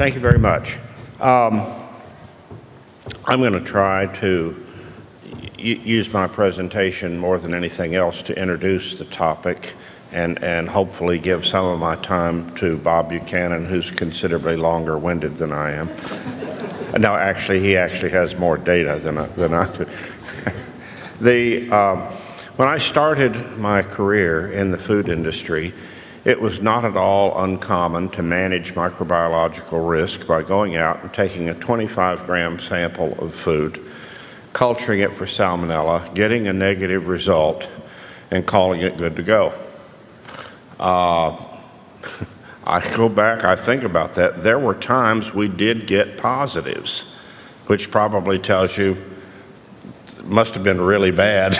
Thank you very much. Um, I'm going to try to use my presentation more than anything else to introduce the topic and, and hopefully give some of my time to Bob Buchanan, who's considerably longer winded than I am. no, actually, he actually has more data than I, than I do. the, um, when I started my career in the food industry, it was not at all uncommon to manage microbiological risk by going out and taking a 25 gram sample of food, culturing it for salmonella, getting a negative result, and calling it good to go. Uh, I go back, I think about that. There were times we did get positives, which probably tells you must have been really bad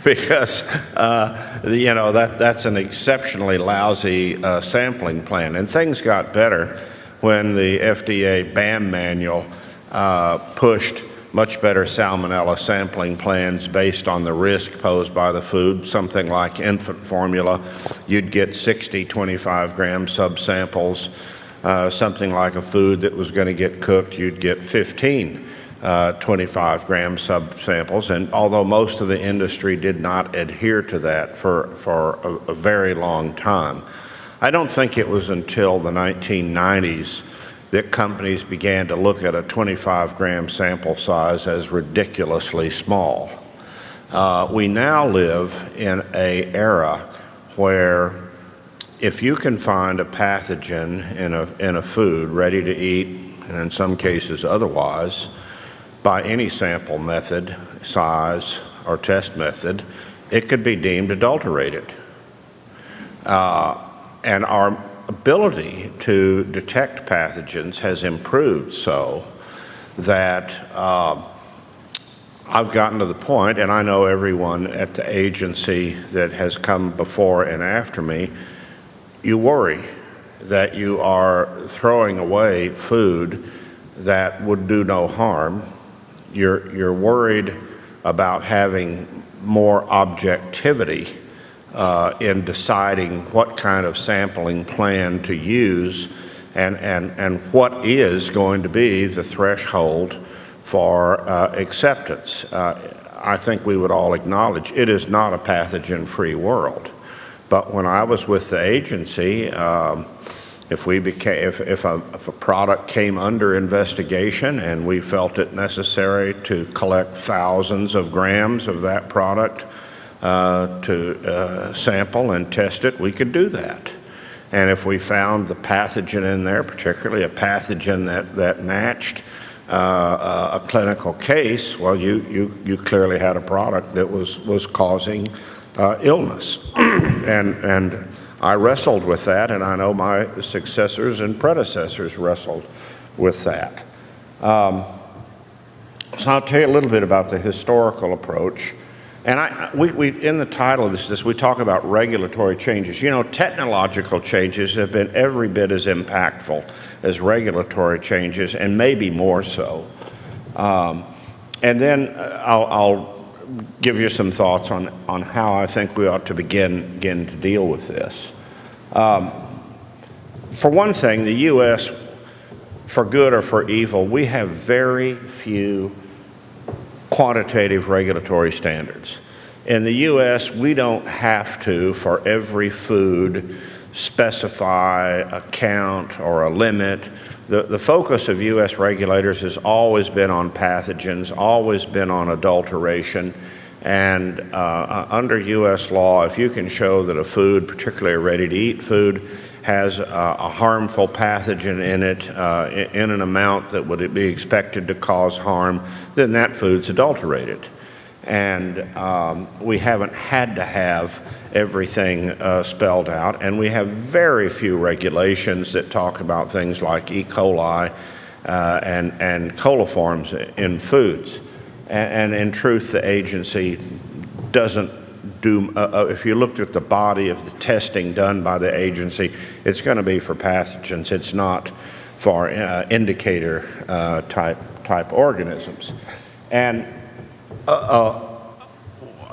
because uh, you know that that's an exceptionally lousy uh, sampling plan. And things got better when the FDA BAM manual uh, pushed much better salmonella sampling plans based on the risk posed by the food. Something like infant formula, you'd get 60, 25 gram subsamples. Uh, something like a food that was going to get cooked, you'd get 15, uh, 25 gram subsamples. And although most of the industry did not adhere to that for, for a, a very long time, I don't think it was until the 1990s that companies began to look at a 25 gram sample size as ridiculously small. Uh, we now live in an era where if you can find a pathogen in a, in a food ready to eat, and in some cases otherwise, by any sample method, size, or test method, it could be deemed adulterated. Uh, and our ability to detect pathogens has improved so that uh, I've gotten to the point, and I know everyone at the agency that has come before and after me, you worry that you are throwing away food that would do no harm. You're, you're worried about having more objectivity uh, in deciding what kind of sampling plan to use and, and, and what is going to be the threshold for uh, acceptance. Uh, I think we would all acknowledge it is not a pathogen-free world. But when I was with the agency, um, if we became, if, if, a, if a product came under investigation and we felt it necessary to collect thousands of grams of that product uh, to uh, sample and test it, we could do that. And if we found the pathogen in there, particularly a pathogen that, that matched uh, a clinical case, well, you, you, you clearly had a product that was, was causing uh, illness. and, and I wrestled with that, and I know my successors and predecessors wrestled with that. Um, so I'll tell you a little bit about the historical approach. And I, we, we, in the title of this, this, we talk about regulatory changes. You know, technological changes have been every bit as impactful as regulatory changes, and maybe more so. Um, and then uh, I'll, I'll, give you some thoughts on, on how I think we ought to begin, begin to deal with this. Um, for one thing, the U.S., for good or for evil, we have very few quantitative regulatory standards. In the U.S., we don't have to, for every food, specify a count or a limit. The, the focus of U.S. regulators has always been on pathogens, always been on adulteration. And uh, uh under U.S. law, if you can show that a food, particularly a ready to eat food, has uh, a harmful pathogen in it uh, in an amount that would be expected to cause harm, then that food's adulterated. And um, we haven't had to have everything uh, spelled out, and we have very few regulations that talk about things like E. coli uh, and, and coliforms in foods. And, and in truth, the agency doesn't do, uh, uh, if you looked at the body of the testing done by the agency, it's going to be for pathogens. It's not for uh, indicator uh, type, type organisms. And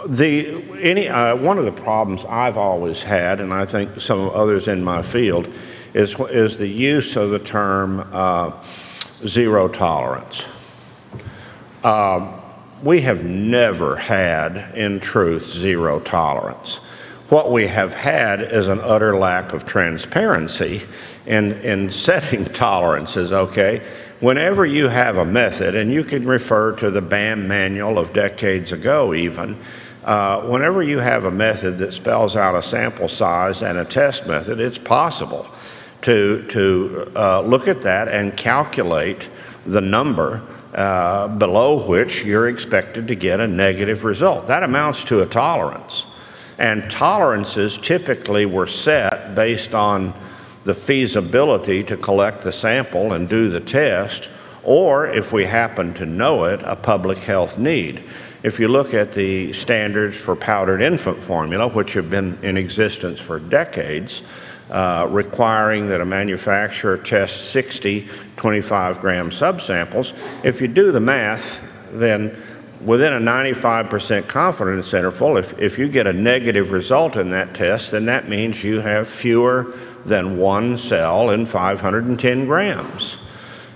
the, any, one of the problems I've always had, and I think some others in my field, is, is the use of the term uh, zero tolerance. Um, we have never had, in truth, zero tolerance. What we have had is an utter lack of transparency in, in setting tolerances, okay? Whenever you have a method, and you can refer to the BAM manual of decades ago even, uh, whenever you have a method that spells out a sample size and a test method, it's possible to, to uh, look at that and calculate the number uh, below which you're expected to get a negative result. That amounts to a tolerance. And tolerances typically were set based on the feasibility to collect the sample and do the test, or if we happen to know it, a public health need. If you look at the standards for powdered infant formula, which have been in existence for decades, uh, requiring that a manufacturer test 60 25 gram subsamples. If you do the math, then within a 95% confidence interval, if, if you get a negative result in that test, then that means you have fewer than one cell in 510 grams.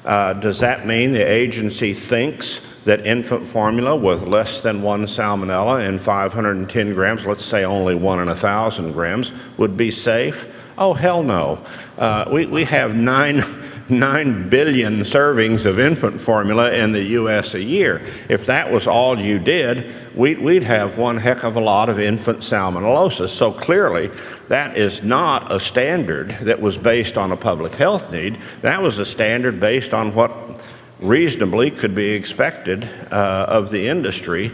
Uh, does that mean the agency thinks that infant formula with less than one salmonella in 510 grams, let's say only one in a thousand grams, would be safe? Oh, hell no. Uh, we, we have nine, 9 billion servings of infant formula in the U.S. a year. If that was all you did, we'd, we'd have one heck of a lot of infant salmonellosis. So clearly, that is not a standard that was based on a public health need. That was a standard based on what reasonably could be expected uh, of the industry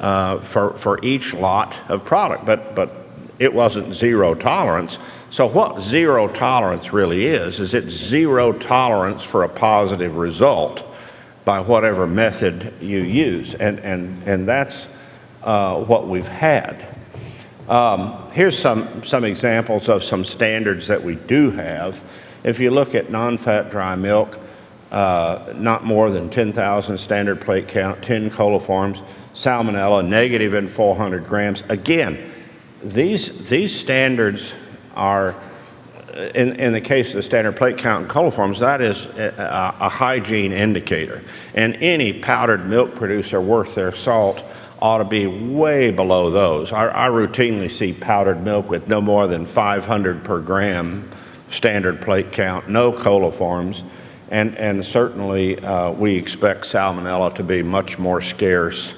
uh, for, for each lot of product. But, but it wasn't zero tolerance. So what zero tolerance really is, is it's zero tolerance for a positive result by whatever method you use. And, and, and that's uh, what we've had. Um, here's some, some examples of some standards that we do have. If you look at non-fat dry milk, uh, not more than 10,000 standard plate count, 10 coliforms, salmonella, negative in 400 grams. Again, these, these standards are, in, in the case of the standard plate count and coliforms, that is a, a hygiene indicator. And any powdered milk producer worth their salt ought to be way below those. I, I, routinely see powdered milk with no more than 500 per gram standard plate count, no coliforms, and, and certainly uh, we expect salmonella to be much more scarce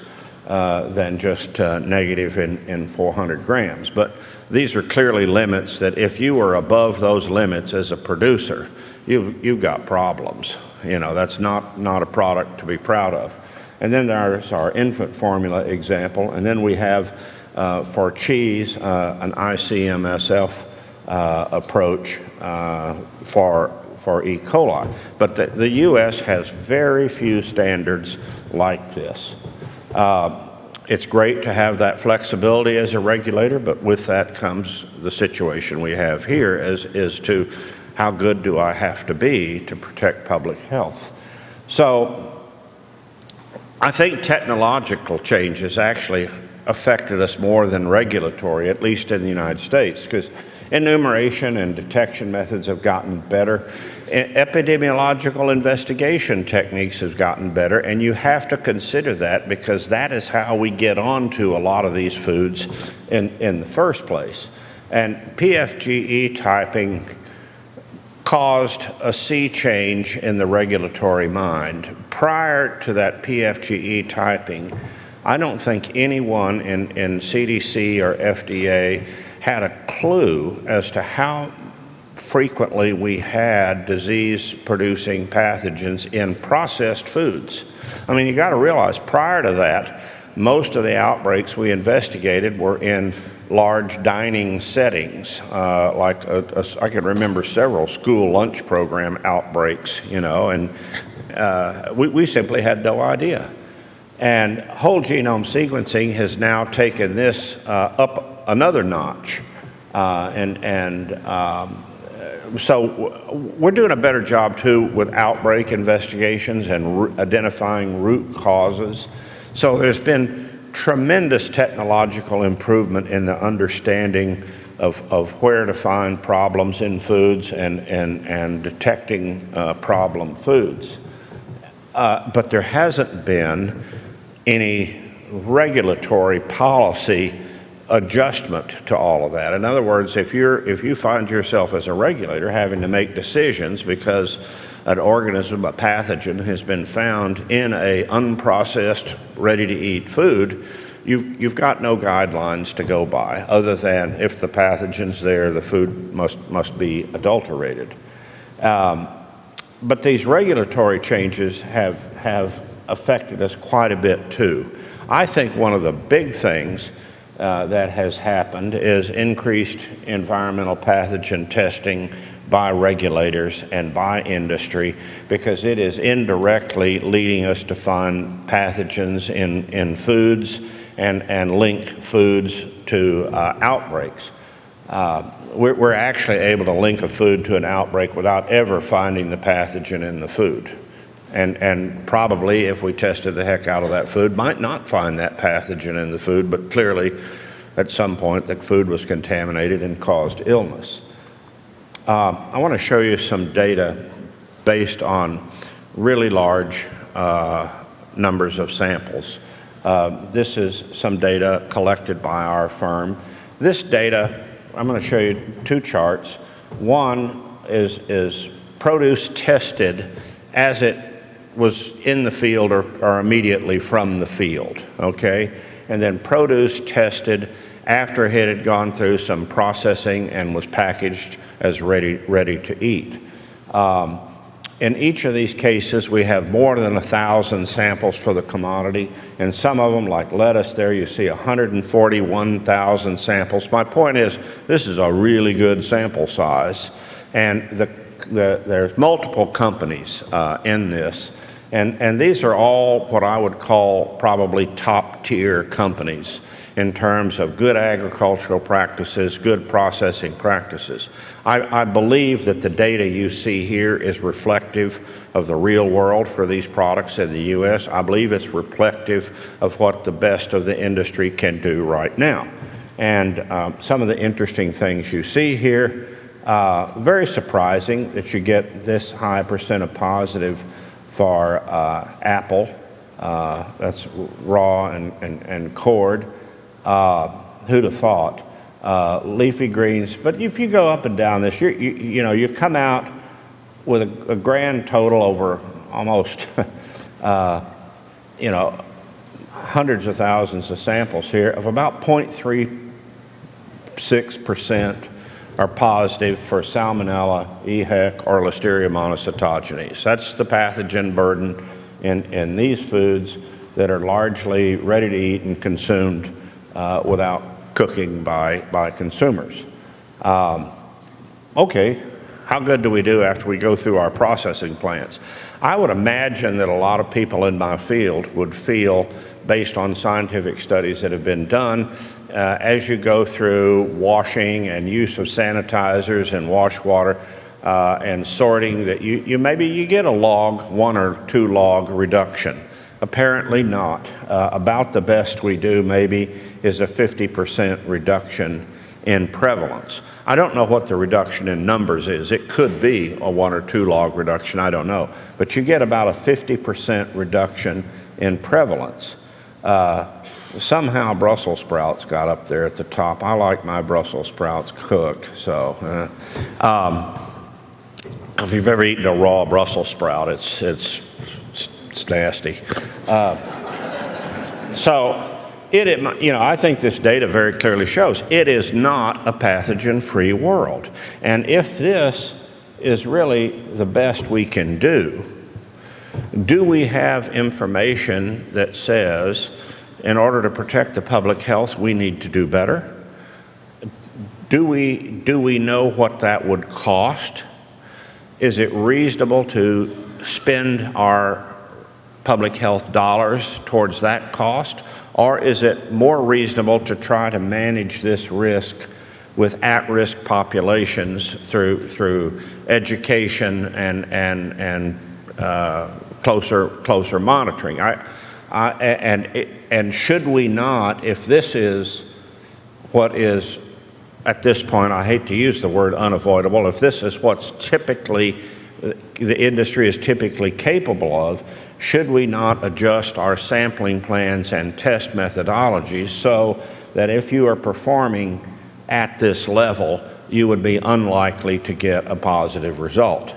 uh, than just uh, negative in, in 400 grams. But these are clearly limits that if you are above those limits as a producer, you've, you've got problems. You know, that's not, not a product to be proud of. And then there's our infant formula example. And then we have uh, for cheese uh, an ICMSF uh, approach uh, for, for E. coli. But the, the U.S. has very few standards like this. Uh, it's great to have that flexibility as a regulator, but with that comes the situation we have here as, as to how good do I have to be to protect public health. So I think technological changes actually affected us more than regulatory, at least in the United States, because enumeration and detection methods have gotten better epidemiological investigation techniques have gotten better, and you have to consider that because that is how we get onto a lot of these foods in, in the first place. And PFGE typing caused a sea change in the regulatory mind. Prior to that PFGE typing, I don't think anyone in, in CDC or FDA had a clue as to how frequently we had disease producing pathogens in processed foods. I mean, you got to realize prior to that, most of the outbreaks we investigated were in large dining settings. Uh, like a, a, I can remember several school lunch program outbreaks, you know, and uh, we, we simply had no idea. And whole genome sequencing has now taken this uh, up another notch. Uh, and and um, so we're doing a better job too with outbreak investigations and identifying root causes. So there's been tremendous technological improvement in the understanding of, of where to find problems in foods and, and, and detecting uh, problem foods. Uh, but there hasn't been any regulatory policy adjustment to all of that. In other words, if, you're, if you find yourself as a regulator having to make decisions because an organism, a pathogen, has been found in a unprocessed, ready-to-eat food, you've, you've got no guidelines to go by other than if the pathogen's there, the food must, must be adulterated. Um, but these regulatory changes have, have affected us quite a bit too. I think one of the big things uh, that has happened is increased environmental pathogen testing by regulators and by industry because it is indirectly leading us to find pathogens in, in foods and, and link foods to uh, outbreaks. Uh, we're, we're actually able to link a food to an outbreak without ever finding the pathogen in the food. And, and probably if we tested the heck out of that food, might not find that pathogen in the food, but clearly at some point the food was contaminated and caused illness. Uh, I want to show you some data based on really large uh, numbers of samples. Uh, this is some data collected by our firm. This data, I'm going to show you two charts. One is, is produce tested as it was in the field or, or immediately from the field, okay? And then produce tested after it had gone through some processing and was packaged as ready, ready to eat. Um, in each of these cases, we have more than a thousand samples for the commodity, and some of them, like lettuce, there you see 141,000 samples. My point is, this is a really good sample size, and the, the, there's multiple companies uh, in this. And, and these are all what I would call probably top tier companies in terms of good agricultural practices, good processing practices. I, I, believe that the data you see here is reflective of the real world for these products in the U.S. I believe it's reflective of what the best of the industry can do right now. And um, some of the interesting things you see here, uh, very surprising that you get this high percent of positive for uh, apple, uh, that's raw and, and, and cored. Uh, who'd have thought? Uh, leafy greens. But if you go up and down this, you, you know, you come out with a, a grand total over almost, uh, you know, hundreds of thousands of samples here of about 0.36% are positive for Salmonella, EHEC, or Listeria monocytogenes. That's the pathogen burden in, in these foods that are largely ready to eat and consumed uh, without cooking by, by consumers. Um, okay, how good do we do after we go through our processing plants? I would imagine that a lot of people in my field would feel, based on scientific studies that have been done, uh, as you go through washing and use of sanitizers and wash water uh, and sorting that you, you maybe you get a log, one or two log reduction. Apparently not. Uh, about the best we do maybe is a 50% reduction in prevalence. I don't know what the reduction in numbers is. It could be a one or two log reduction, I don't know. But you get about a 50% reduction in prevalence. Uh, somehow Brussels sprouts got up there at the top. I like my Brussels sprouts cooked, so. Uh, um, if you've ever eaten a raw Brussels sprout, it's, it's, it's nasty. Uh, so, it, it, you know, I think this data very clearly shows it is not a pathogen-free world. And if this is really the best we can do, do we have information that says in order to protect the public health, we need to do better? Do we, do we know what that would cost? Is it reasonable to spend our public health dollars towards that cost? Or is it more reasonable to try to manage this risk with at-risk populations through, through education and, and, and uh, closer, closer monitoring? I, and, and should we not, if this is what is at this point, I hate to use the word unavoidable, if this is what's typically, the industry is typically capable of, should we not adjust our sampling plans and test methodologies so that if you are performing at this level, you would be unlikely to get a positive result?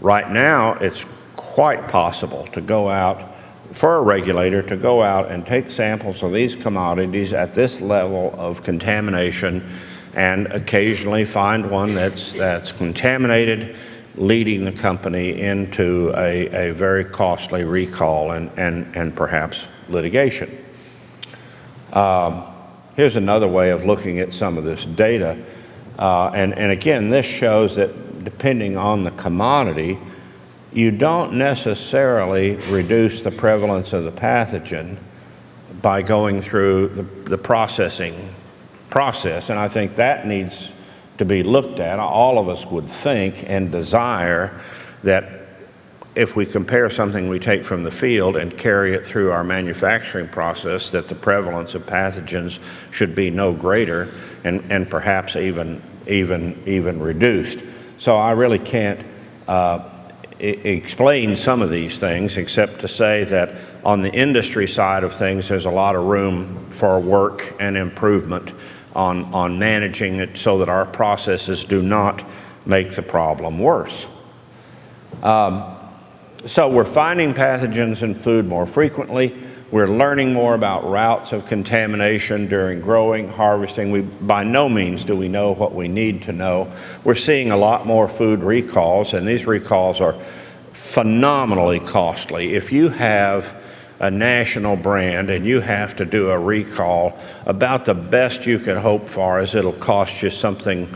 Right now, it's quite possible to go out for a regulator to go out and take samples of these commodities at this level of contamination and occasionally find one that's, that's contaminated, leading the company into a, a very costly recall and, and, and perhaps litigation. Um, here's another way of looking at some of this data. Uh, and, and again, this shows that depending on the commodity, you don't necessarily reduce the prevalence of the pathogen by going through the, the processing process. And I think that needs to be looked at. All of us would think and desire that if we compare something we take from the field and carry it through our manufacturing process, that the prevalence of pathogens should be no greater and, and perhaps even, even, even reduced. So I really can't uh, explain some of these things, except to say that on the industry side of things, there's a lot of room for work and improvement on, on managing it so that our processes do not make the problem worse. Um, so we're finding pathogens in food more frequently. We're learning more about routes of contamination during growing, harvesting. We, by no means do we know what we need to know. We're seeing a lot more food recalls, and these recalls are phenomenally costly. If you have a national brand and you have to do a recall, about the best you can hope for is it'll cost you something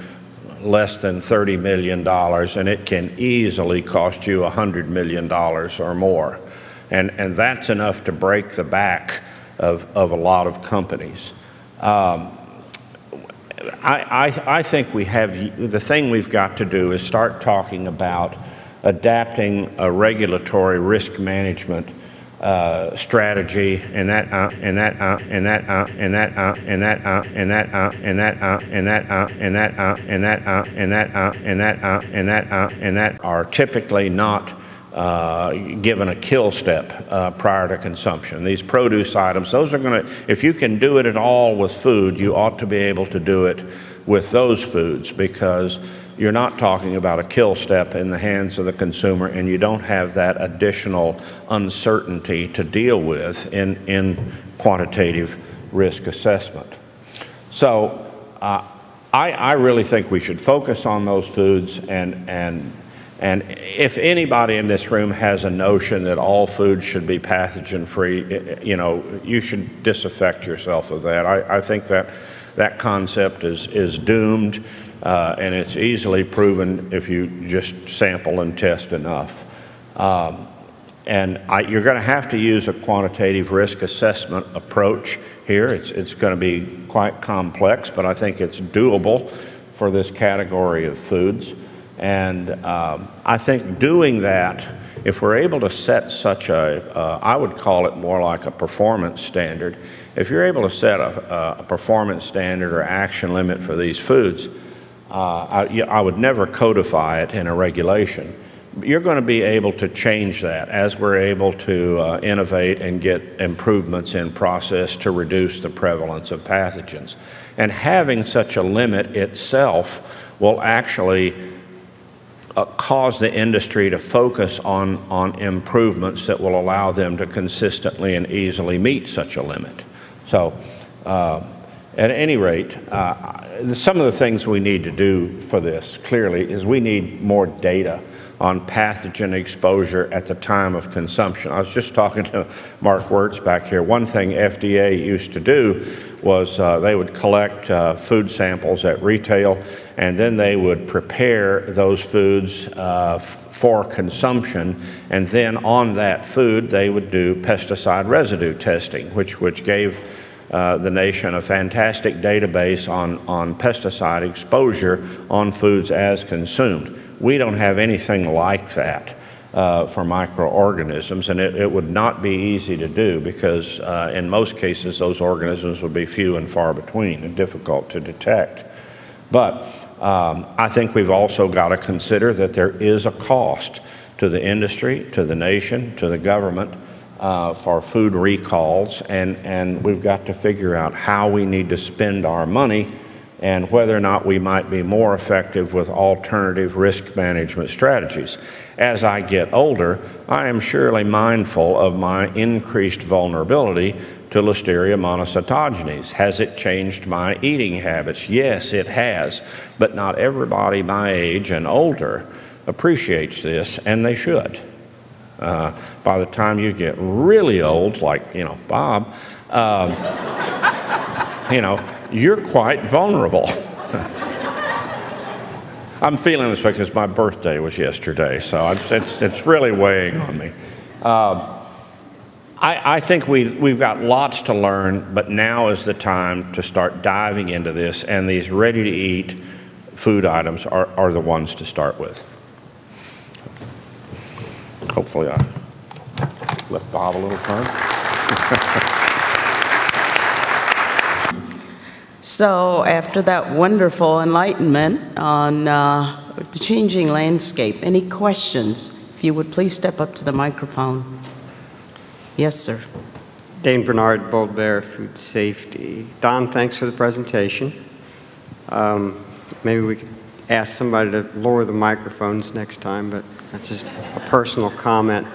less than $30 million, and it can easily cost you $100 million or more. And, and that's enough to break the back of, of a lot of companies. Um, I, I, I think we have, the thing we've got to do is start talking about adapting a regulatory risk management uh, strategy and that uh, and that uh, and that uh, and that uh, and that uh, and that uh, and that uh, and that uh, and that uh, and that uh, and that uh, and that uh, and that uh, and that are typically not uh, given a kill step uh, prior to consumption. These produce items, those are going to, if you can do it at all with food, you ought to be able to do it with those foods because you're not talking about a kill step in the hands of the consumer and you don't have that additional uncertainty to deal with in, in quantitative risk assessment. So uh, I, I really think we should focus on those foods and, and and if anybody in this room has a notion that all food should be pathogen free, you know, you should disaffect yourself of that. I, I think that that concept is, is doomed, uh, and it's easily proven if you just sample and test enough. Um, and I, you're going to have to use a quantitative risk assessment approach here. It's, it's going to be quite complex, but I think it's doable for this category of foods. And um, I think doing that, if we're able to set such a, uh, I would call it more like a performance standard. If you're able to set a, a performance standard or action limit for these foods, uh, I, I would never codify it in a regulation you're going to be able to change that as we're able to uh, innovate and get improvements in process to reduce the prevalence of pathogens. And having such a limit itself will actually uh, cause the industry to focus on, on improvements that will allow them to consistently and easily meet such a limit. So, uh, at any rate, uh, some of the things we need to do for this clearly is we need more data on pathogen exposure at the time of consumption. I was just talking to Mark Wirtz back here. One thing FDA used to do was uh, they would collect uh, food samples at retail and then they would prepare those foods uh, for consumption and then on that food they would do pesticide residue testing which, which gave uh, the nation a fantastic database on, on pesticide exposure on foods as consumed. We don't have anything like that. Uh, for microorganisms, and it, it, would not be easy to do because uh, in most cases those organisms would be few and far between and difficult to detect. But um, I think we've also got to consider that there is a cost to the industry, to the nation, to the government uh, for food recalls, and, and we've got to figure out how we need to spend our money and whether or not we might be more effective with alternative risk management strategies. As I get older, I am surely mindful of my increased vulnerability to Listeria monocytogenes. Has it changed my eating habits? Yes, it has. But not everybody my age and older appreciates this, and they should. Uh, by the time you get really old, like, you know, Bob, um, you know, you're quite vulnerable. I'm feeling this way because my birthday was yesterday, so it's, it's, it's really weighing on me. Uh, I, I, think we, we've got lots to learn, but now is the time to start diving into this, and these ready to eat food items are, are the ones to start with. Hopefully, I left Bob a little time. So after that wonderful enlightenment on uh, the changing landscape, any questions? If you would please step up to the microphone. Yes, sir. Dane Bernard, Bold Bear Food Safety. Don, thanks for the presentation. Um, maybe we could ask somebody to lower the microphones next time, but that's just a personal comment.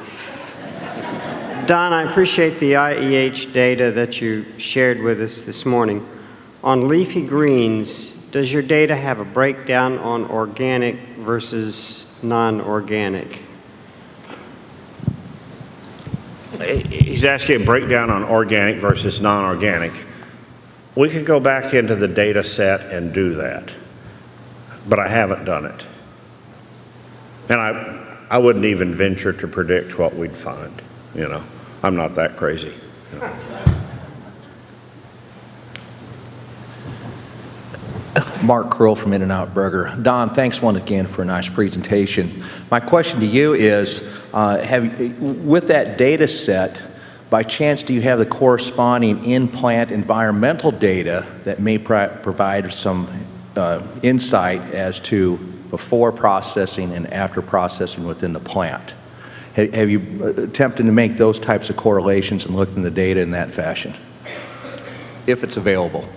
Don, I appreciate the IEH data that you shared with us this morning. On leafy greens, does your data have a breakdown on organic versus non-organic? He's asking a breakdown on organic versus non-organic. We could go back into the data set and do that, but I haven't done it. And I, I wouldn't even venture to predict what we'd find, you know. I'm not that crazy. You know. Mark Curl from In-N-Out Burger. Don, thanks once again for a nice presentation. My question to you is, uh, have, with that data set, by chance do you have the corresponding in-plant environmental data that may provide some uh, insight as to before processing and after processing within the plant? Have you uh, attempted to make those types of correlations and looked in the data in that fashion, if it's available?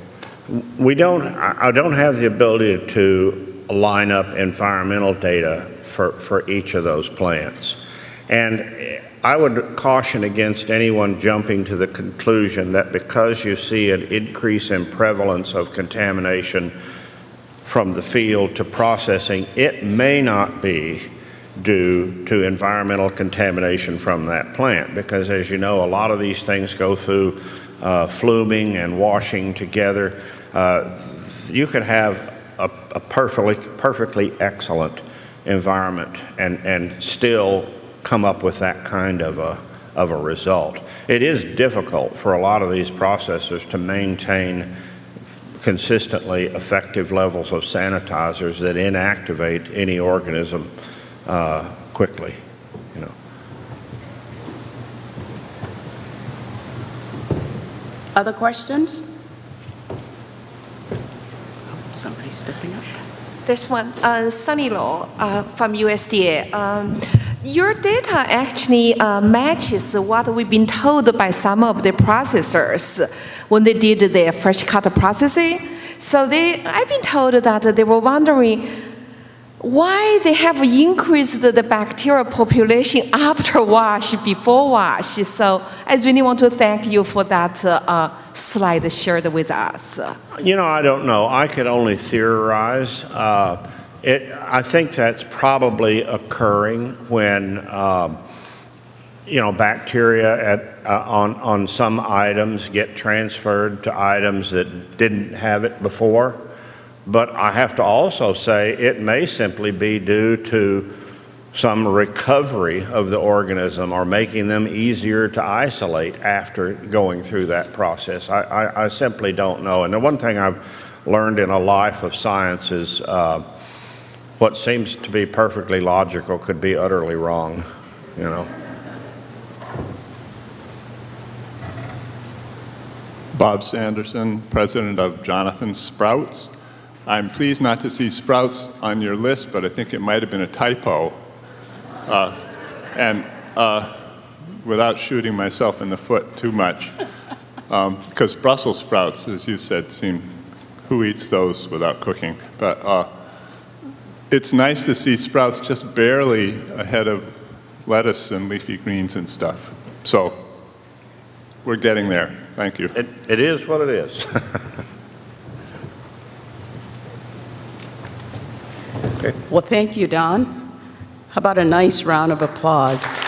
We don't, I don't have the ability to line up environmental data for, for each of those plants. And I would caution against anyone jumping to the conclusion that because you see an increase in prevalence of contamination from the field to processing, it may not be due to environmental contamination from that plant. Because as you know, a lot of these things go through uh, fluming and washing together. Uh, you could have a, a, perfectly, perfectly excellent environment and, and still come up with that kind of a, of a result. It is difficult for a lot of these processors to maintain consistently effective levels of sanitizers that inactivate any organism uh, quickly. You know. Other questions? Somebody stepping up. There's one, uh, Sunny Law uh, from USDA. Um, your data actually uh, matches what we've been told by some of the processors when they did their fresh cut processing. So they, I've been told that they were wondering why they have increased the bacterial population after wash, before wash. So I really want to thank you for that uh, slide shared with us. You know, I don't know. I could only theorize. Uh, it, I think that's probably occurring when, uh, you know, bacteria at, uh, on, on some items get transferred to items that didn't have it before. But I have to also say it may simply be due to some recovery of the organism or making them easier to isolate after going through that process. I, I, I simply don't know. And the one thing I've learned in a life of science is uh, what seems to be perfectly logical could be utterly wrong, you know. Bob Sanderson, president of Jonathan Sprouts. I'm pleased not to see sprouts on your list, but I think it might have been a typo. Uh, And uh, without shooting myself in the foot too much, because Brussels sprouts, as you said, seem, who eats those without cooking? But uh, it's nice to see sprouts just barely ahead of lettuce and leafy greens and stuff. So we're getting there. Thank you. It, it is what it is. Well, thank you, Don. How about a nice round of applause?